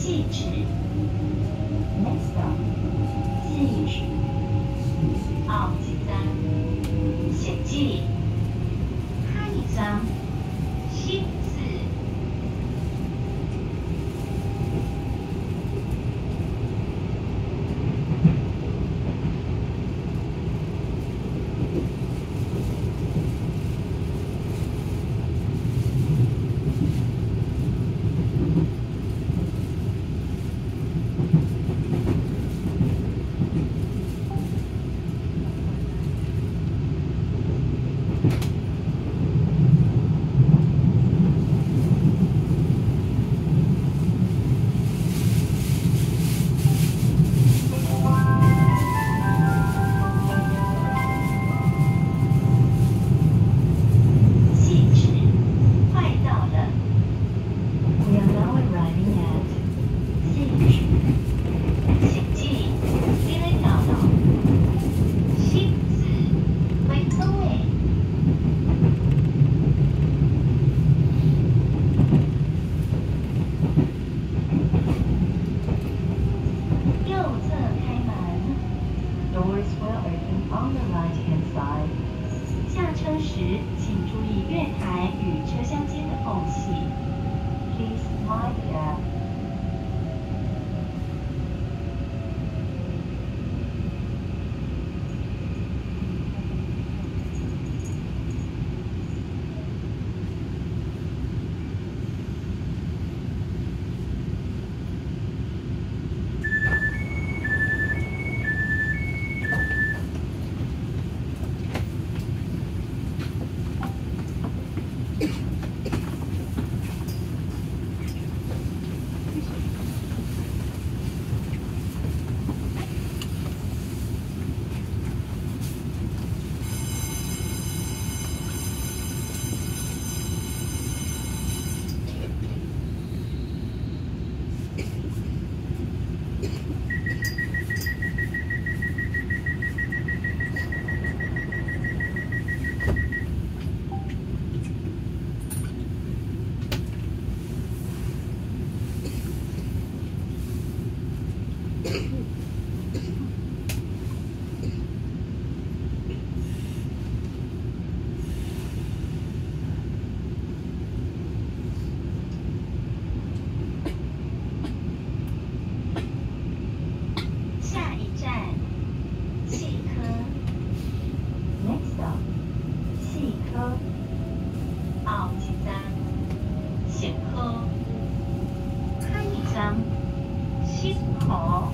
细致，next stop，细致，二七三，衔接，二七三，十。key 下一站，细科。Next stop，科。科，七口。